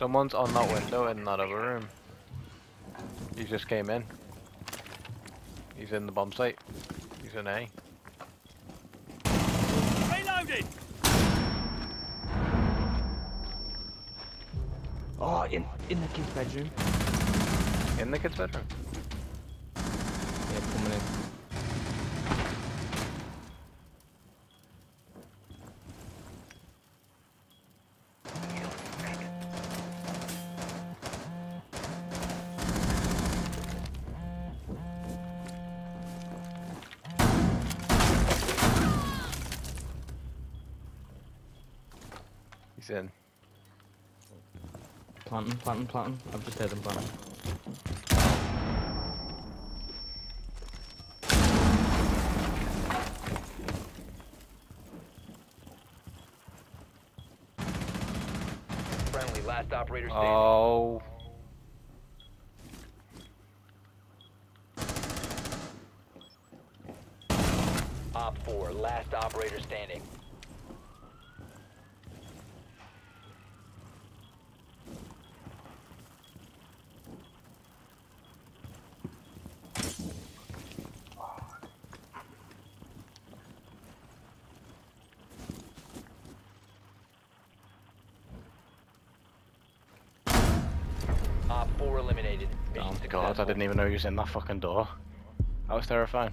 Someone's on that window in that other room. He just came in. He's in the bomb site. He's in A. Reloading! Oh, in in the kid's bedroom. In the kid's bedroom. He's in. Planting, planting, planting. I've just heard them planting. Friendly, last operator standing. Oh. Op 4, last operator standing. 4 eliminated. Oh, Mission Oh god, I didn't even know he was in that fucking door. That was terrifying.